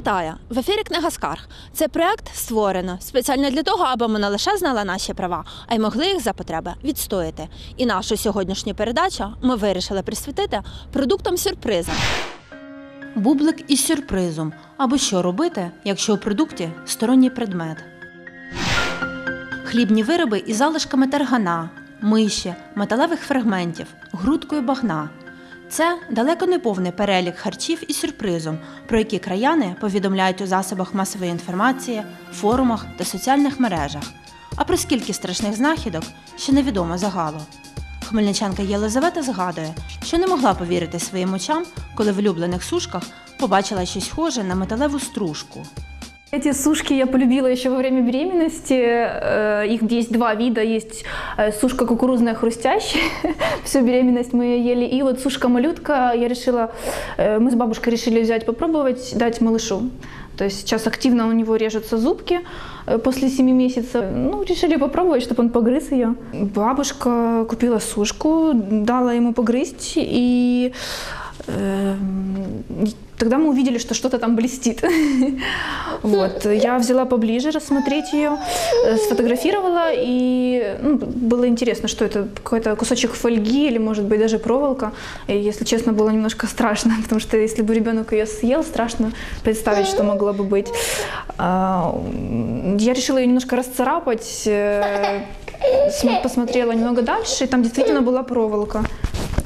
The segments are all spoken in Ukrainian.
Вітаю! В ефірі Книга Скарг. Цей проект створено спеціально для того, аби ми не лише знали наші права, а й могли їх за потреби відстояти. І нашу сьогоднішню передачу ми вирішили присвятити продуктам сюрпризам. Бублик із сюрпризом. Або що робити, якщо у продукті сторонній предмет. Хлібні вироби із залишками тергана, миші, металевих фрагментів, грудкою багна. Це далеко не повний перелік харчів із сюрпризом, про які краяни повідомляють у засобах масової інформації, форумах та соціальних мережах. А про скільки страшних знахідок ще невідомо загалу. Хмельничанка Єлизавета згадує, що не могла повірити своїм очам, коли в улюблених сушках побачила щось схоже на металеву стружку. Эти сушки я полюбила еще во время беременности. Э, Их есть два вида. Есть э, сушка кукурузная хрустящая. Всю беременность мы ели. И вот сушка малютка я решила, э, мы с бабушкой решили взять, попробовать, дать малышу. То есть сейчас активно у него режутся зубки после 7 месяцев. Ну, решили попробовать, чтобы он погрыз ее. Бабушка купила сушку, дала ему погрызть, и тогда мы увидели, что что-то там блестит. Вот. Я взяла поближе рассмотреть ее, э, сфотографировала, и ну, было интересно, что это какой-то кусочек фольги или, может быть, даже проволока. И, если честно, было немножко страшно, потому что если бы ребенок ее съел, страшно представить, что могло бы быть. А, Я решила ее немножко расцарапать, э, см- посмотрела немного дальше, и там действительно была проволока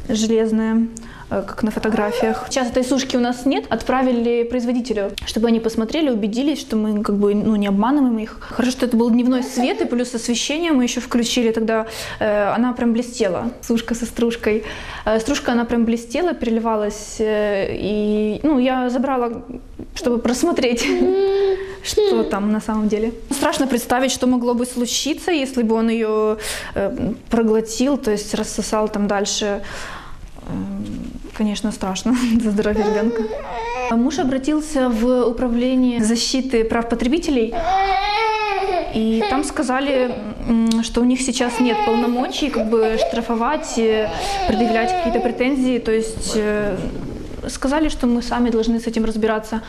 железная как на фотографиях. Сейчас этой сушки у нас нет. Отправили производителю, чтобы они посмотрели, убедились, что мы как бы ну, не обманываем их. Хорошо, что это был дневной свет, и плюс освещение мы еще включили. Тогда э, она прям блестела, сушка со стружкой. Э, стружка, она прям блестела, переливалась. э, и ну, я забрала, чтобы просмотреть, что там на самом деле. Страшно представить, что могло бы случиться, если бы он ее э, проглотил, то есть рассосал там дальше. Эм, Конечно, страшно за здоровье ребенка. А Муж обратился в управление защиты прав потребителей, и там сказали, м, что у них сейчас нет полномочий как бы штрафовать, э, предъявлять какие-то претензии. То есть э, сказали, что мы сами должны с этим разбираться.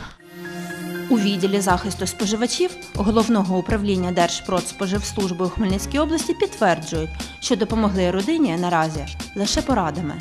У відділі захисту споживачів головного управління Держпродспоживслужби у Хмельницькій області підтверджують, що допомогли родині наразі лише порадами.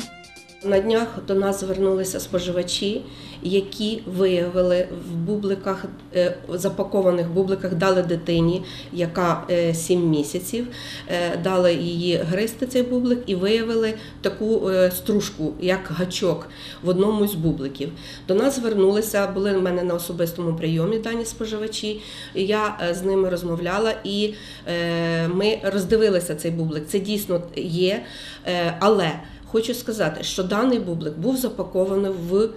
На днях до нас звернулися споживачі, які виявили в бубликах, е, запакованих бубликах, дали дитині, яка 7 місяців, е, дали її гристи цей бублик і виявили таку е, стружку, як гачок в одному з бубликів. До нас звернулися, були в мене на особистому прийомі дані споживачі. Я е, з ними розмовляла і е, ми роздивилися цей бублик. Це дійсно є, е, але Хочу сказати, що даний бублик був запакований в е,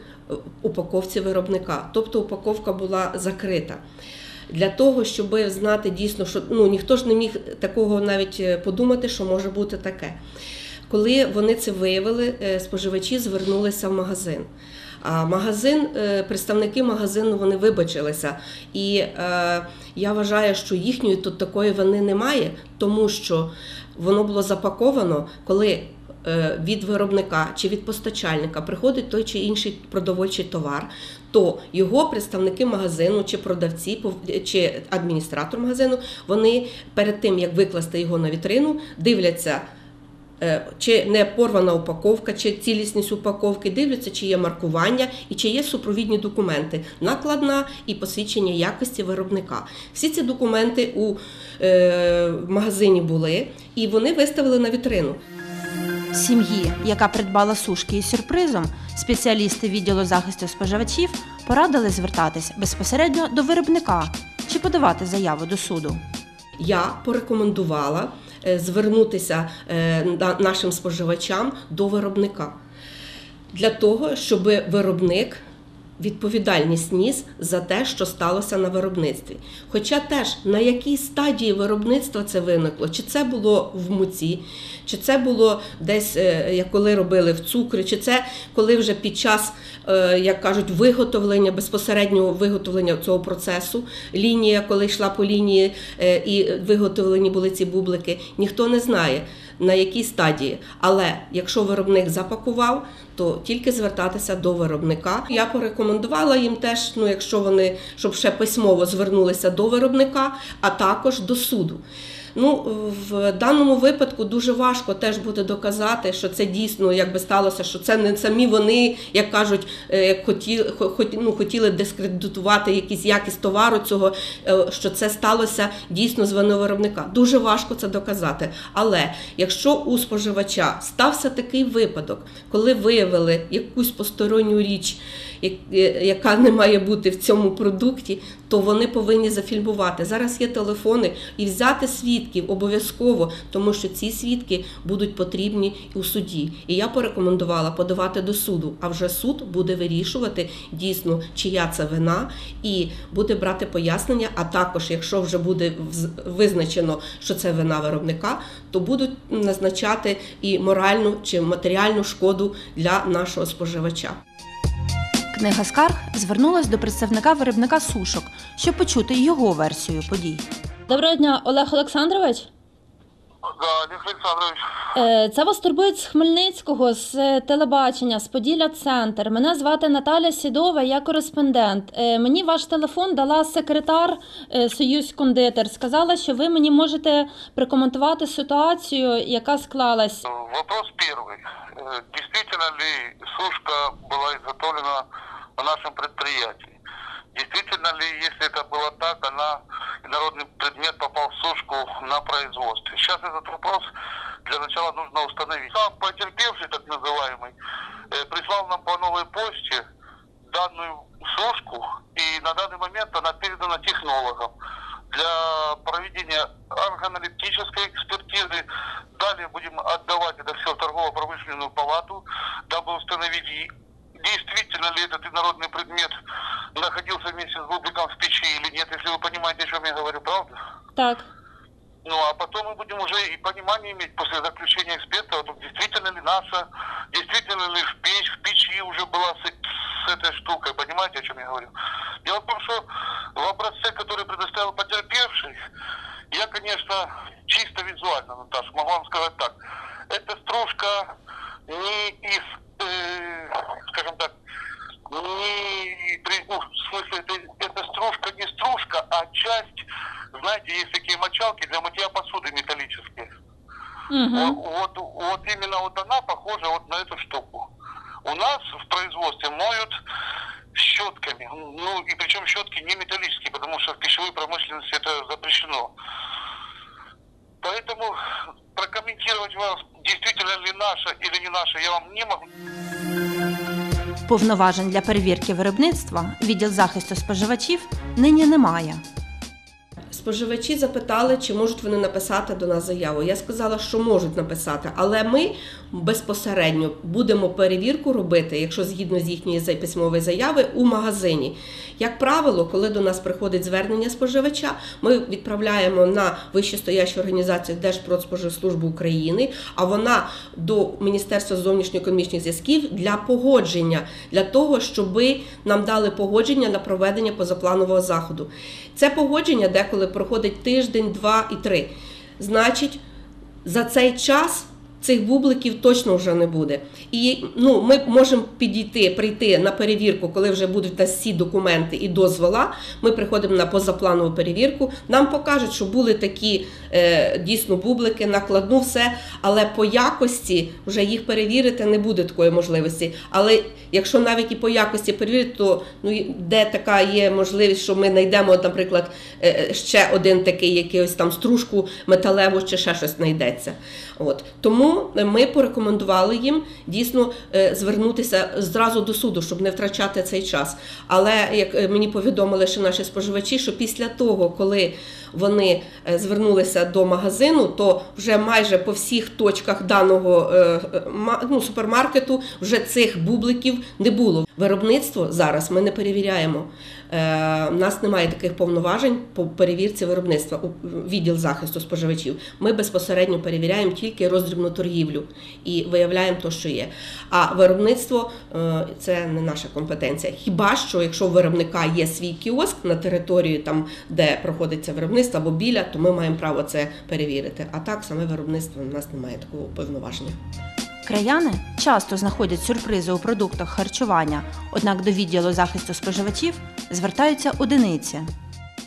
упаковці виробника, тобто упаковка була закрита. Для того, щоб знати дійсно, що ну ніхто ж не міг такого навіть е, подумати, що може бути таке. Коли вони це виявили, е, споживачі звернулися в магазин. А магазин, представники магазину вони вибачилися. І е, я вважаю, що їхньої тут такої вини немає, тому що воно було запаковано, коли від виробника чи від постачальника приходить той чи інший продовольчий товар, то його представники магазину чи продавці чи адміністратор магазину, вони перед тим як викласти його на вітрину, дивляться. е, Чи не порвана упаковка, чи цілісність упаковки, дивляться, чи є маркування і чи є супровідні документи, накладна і посвідчення якості виробника. Всі ці документи у е, магазині були, і вони виставили на вітрину. Сім'ї, яка придбала сушки із сюрпризом, спеціалісти відділу захисту споживачів порадили звертатись безпосередньо до виробника чи подавати заяву до суду. я порекомендувала е, звернутися е, нашим споживачам до виробника для того, щоб виробник відповідальність ніс за те, що сталося на виробництві. Хоча теж на якій стадії виробництва це виникло, чи це було в муці, чи це було десь, е, як коли робили в цукрі, чи це коли вже під час, е, як кажуть, виготовлення, безпосереднього виготовлення цього процесу, лінія, коли йшла по лінії е, і виготовлені були ці бублики, ніхто не знає. На якій стадії. Але якщо виробник запакував, то тільки звертатися до виробника. Я порекомендувала їм теж, ну якщо вони щоб ще письмово звернулися до виробника, а також до суду. Ну, в даному випадку дуже важко теж буде доказати, що це дійсно якби сталося, що це не самі вони, як кажуть, е, хотіли, ну, хотіли дискредитувати якісь якість товару цього, е, що це сталося дійсно з вини виробника. Дуже важко це доказати. Але якщо у споживача стався такий випадок, коли виявили якусь посторонню річ, е, яка не має бути в цьому продукті, то вони повинні зафільмувати. Зараз є телефони і взяти свідків обов'язково, тому що ці свідки будуть потрібні у суді. І я порекомендувала подавати до суду. А вже суд буде вирішувати дійсно, чия це вина, і буде брати пояснення. А також, якщо вже буде визначено, що це вина виробника, то будуть назначати і моральну чи матеріальну шкоду для нашого споживача. Книга скарг звернулась до представника виробника сушок, щоб почути його версію подій. Доброго дня, Олег Олександрович. Да, Олег Александрович. Е, Це вас турбує з Хмельницького, з е, телебачення, з Поділля Центр. Мене звати Наталя Сідова, я кореспондент. Е, Мені ваш телефон дала секретар е, Союз Кондитер. Сказала, що ви мені можете прокоментувати ситуацію, яка склалась. Вопрос первый. Э, Действительно ли сушка была изготовлена на нашем предприятии? Действительно ли, если это было так, она, народный предмет попал в сушку на производстве? Сейчас этот вопрос для начала нужно установить. Сам потерпевший, так называемый, э, прислал нам по новой почте данную сушку, и на данный момент она передана технологам для проведения органолептической экспертизы. Далее будем отдавать это все в торгово-промышленную палату, дабы установить, действительно ли этот инородный предмет находился вместе с бубликом в печи или нет, если вы понимаете, о чем я говорю, правда? Так. Ну, а потом мы будем уже и понимание иметь после заключения эксперта, вот, действительно ли наша, действительно ли в, печь, в печи уже была с, с этой штукой, понимаете, о чем я говорю? Дело в том, что в образце, который предоставил потерпевший, я, конечно, чисто визуально, Наташа, могу вам сказать так, эта стружка не из, э, скажем так, не, при- ну, в смысле, это, эта стружка не стружка, а часть, знаете, есть такие мочалки для мытья посуды металлические. Вот, вот, вот именно вот она похожа вот на эту штуку. У нас в производстве моют щетками, ну и причем щетки не металлические, потому что в пищевой промышленности это запрещено. Поэтому прокомментировать вас, действительно ли наша или не наша, я вам не могу. Повноважень для перевірки виробництва відділ захисту споживачів нині немає. Споживачі запитали, чи можуть вони написати до нас заяву. Я сказала, що можуть написати, але ми безпосередньо будемо перевірку робити, якщо згідно з їхньої письмової заяви, у магазині. Як правило, коли до нас приходить звернення споживача, ми відправляємо на вищестоящу організацію Держпродспоживслужбу України, а вона до Міністерства зовнішньоекономічних зв'язків для погодження, для того, щоб нам дали погодження на проведення позапланового заходу. Це погодження деколи проходить тиждень, два і три. Значить, за цей час цих бубликів точно вже не буде. І ну, ми можемо підійти, прийти на перевірку, коли вже будуть нас всі документи і дозвола. Ми приходимо на позапланову перевірку. Нам покажуть, що були такі е, дійсно бублики, накладну все, але по якості вже їх перевірити не буде такої можливості. Але якщо навіть і по якості перевірити, то ну, де така є можливість, що ми знайдемо, наприклад, е, ще один такий якийсь там стружку металеву чи ще щось знайдеться. От. Тому ми порекомендували їм дійсно е, звернутися зразу до суду, щоб не втрачати цей час. Але як е, мені повідомили ще наші споживачі, що після того, коли вони е, звернулися до магазину, то вже майже по всіх точках даного е, е, ну, супермаркету вже цих бубликів не було. Виробництво зараз ми не перевіряємо. Е, У нас немає таких повноважень по перевірці виробництва у відділ захисту споживачів. Ми безпосередньо перевіряємо тільки роздрібну торгівлю і виявляємо те, що є. А виробництво е, це не наша компетенція. Хіба що, якщо у виробника є свій кіоск на території, там де проходиться виробництво, виробництва або біля, то ми маємо право це перевірити. А так саме виробництво у нас немає такого повноваження. Краяни часто знаходять сюрпризи у продуктах харчування, однак до відділу захисту споживачів звертаються одиниці.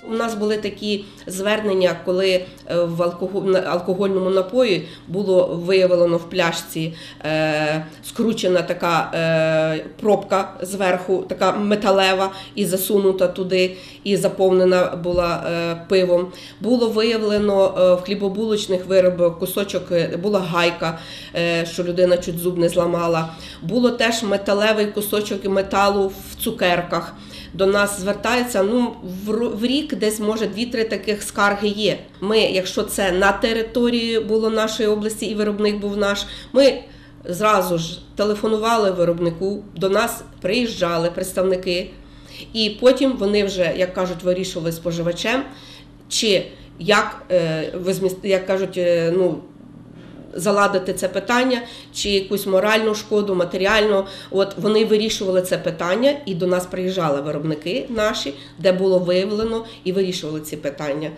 У нас були такі звернення, коли е, в алкого- алкогольному напої було виявлено в пляшці е, скручена така е, пробка зверху, така металева, і засунута туди, і заповнена була пивом. Було виявлено в хлібобулочних виробах кусочок, була гайка, що людина чуть зуб не зламала. Було теж металевий кусочок металу в цукерках до нас звертаються. Ну в, рік десь може дві-три таких скарги є. Ми, якщо це на території було нашої області і виробник був наш, ми зразу ж телефонували виробнику, до нас приїжджали представники, і потім вони вже, як кажуть, вирішували споживачем, чи як е, як кажуть, е, ну заладити це питання, чи якусь моральну шкоду, матеріальну. От вони вирішували це питання, і до нас приїжджали виробники наші, де було виявлено і вирішували ці питання.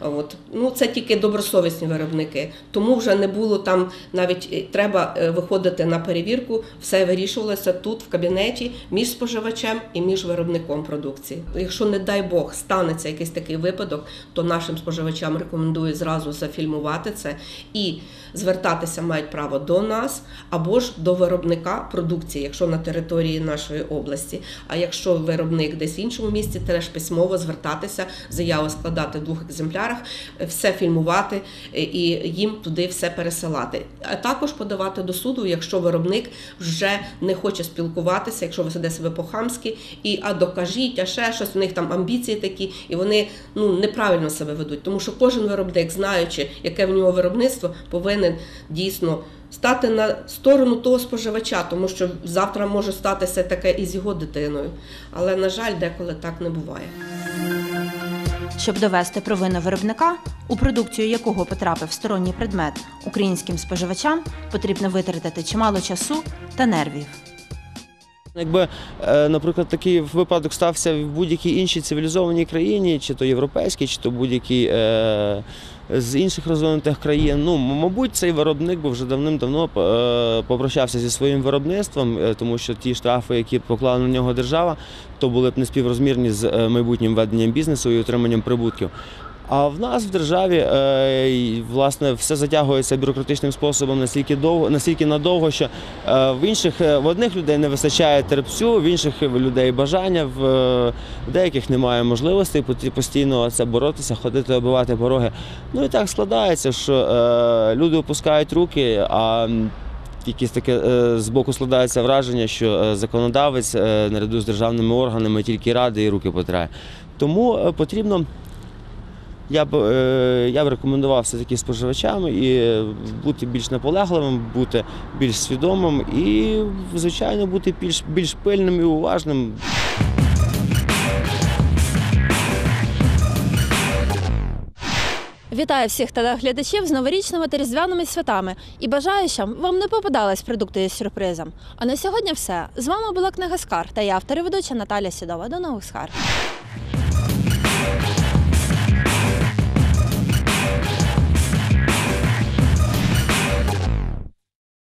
От. Ну, це тільки добросовісні виробники. Тому вже не було там навіть е, треба е, виходити на перевірку, все вирішувалося тут, в кабінеті, між споживачем і між виробником продукції. Якщо, не дай Бог, станеться якийсь такий випадок, то нашим споживачам рекомендую зразу зафільмувати це і звертатися мають право до нас або ж до виробника продукції, якщо на території нашої області. А якщо виробник десь в іншому місті, теж письмово звертатися, заяву складати в двох екземплярах, е, все фільмувати е, і їм туди все пересилати. А також подавати до суду, якщо виробник вже не хоче спілкуватися, якщо веде себе по-хамськи, і а докажіть, а ще щось, у них там амбіції такі, і вони ну неправильно себе ведуть. Тому що кожен виробник, знаючи, яке в нього виробництво, повинен дійсно стати на сторону того споживача, тому що завтра може статися таке і з його дитиною. Але на жаль, деколи так не буває. Щоб довести провину виробника, у продукцію якого потрапив сторонній предмет, українським споживачам потрібно витратити чимало часу та нервів. Якби, е, наприклад, такий випадок стався в будь-якій іншій цивілізованій країні, чи то європейській, чи то будь-якій е, з інших розвинутих країн, ну, мабуть, цей виробник би вже давним-давно е, попрощався зі своїм виробництвом, тому що ті штрафи, які поклала на нього держава, то були б неспіврозмірні з майбутнім веденням бізнесу і отриманням прибутків. А в нас в державі е, власне все затягується бюрократичним способом настільки довго, настільки надовго, що е, в інших е, в одних людей не вистачає терпцю, в інших людей бажання, в, деяких немає можливостей постійно це боротися, ходити, оббивати пороги. Ну і так складається, що люди опускають руки, а м, якесь таке з боку складається враження, що законодавець наряду з державними органами тільки ради і руки потирає. Тому потрібно. Я б, е, я б рекомендував все-таки споживачам і бути більш наполегливим, бути більш свідомим і, звичайно, бути більш, більш пильним і уважним. Вітаю всіх телеглядачів з новорічними та різдвяними святами і бажаю, щоб вам не попадались продукти із сюрпризом. А на сьогодні все. З вами була книга Скар та я автор і ведуча Наталя Сідова. До нових скар.